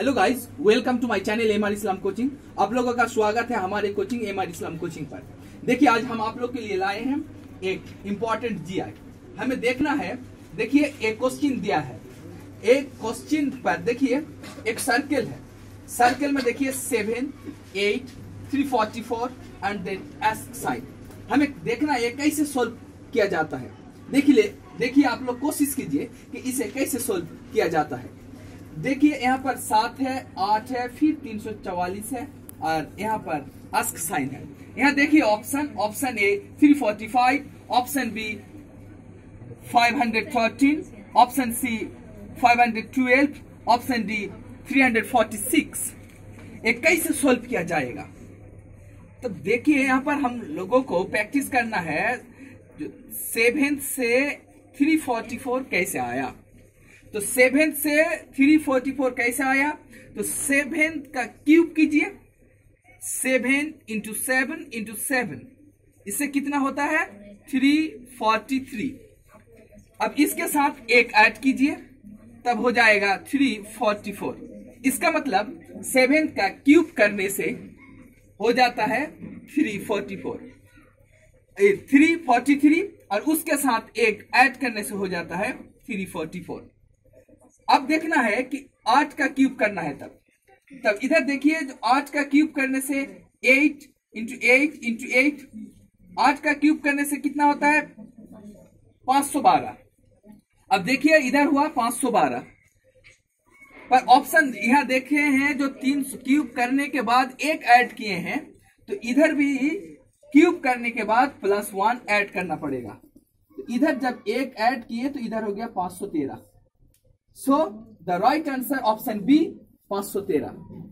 Hello guys welcome to my channel M R Islam coaching आप लोगों का स्वागत है हमारे coaching M R Islam coaching पर। देखिए, आज हम आप लोग के लिए लाए हैं एक इम्पोर्टेंट जीआई हमें देखना है, देखिए, एक क्वेश्चन दिया है। एक क्वेश्चन पर, देखिए, एक सर्कल है। सर्कल में देखिए seven eight three forty four and then S sign हमें देखना है कैसे सोल्व किया जाता है। देखिए देखिए, आप लोग कोशिश कीजिए कि इसे कैसे सोल्व किया जाता है। देखिए, यहाँ पर सात है, आठ है, फिर तीन सौ चवालीस है, और यहाँ पर अस्क साइन है। यहाँ देखिए option option A three forty five option B five hundred thirteen option C five hundred twelve option D three hundred forty six एक कैसे सोल्व किया जाएगा? तो देखिए, यहाँ पर हम लोगों को प्रैक्टिस करना है सेवन से थ्री फोर्टी फोर कैसे आया? तो सेवन से थ्री फोर्टी फोर कैसे आया? तो सेवेंथ का क्यूब कीजिए। Seven into seven into seven इससे कितना होता है? थ्री फोर्टी थ्री अब इसके साथ एक ऐड कीजिए, तब हो जाएगा थ्री फोर्टी फोर इसका मतलब सेवन का क्यूब करने से हो जाता है three forty four three forty three और उसके साथ एक ऐड करने से हो जाता है थ्री फोर्टी फोर अब देखना है कि आठ का क्यूब करना है तब। तब इधर देखिए, जो आठ का क्यूब करने से eight into eight into eight आठ का क्यूब करने से कितना होता है? पाँच सौ बारह। अब देखिए, इधर हुआ पाँच सौ बारह। पर ऑप्शन यहाँ देखे हैं, जो तीन क्यूब करने के बाद एक ऐड किए हैं तो इधर भी क्यूब करने के बाद प्लस वन ऐड करना पड़ेगा। तो इधर जब एक ऐड किए तो इधर हो गया पाँच सौ तेरह। So the right answer option B पाँच सौ तेरह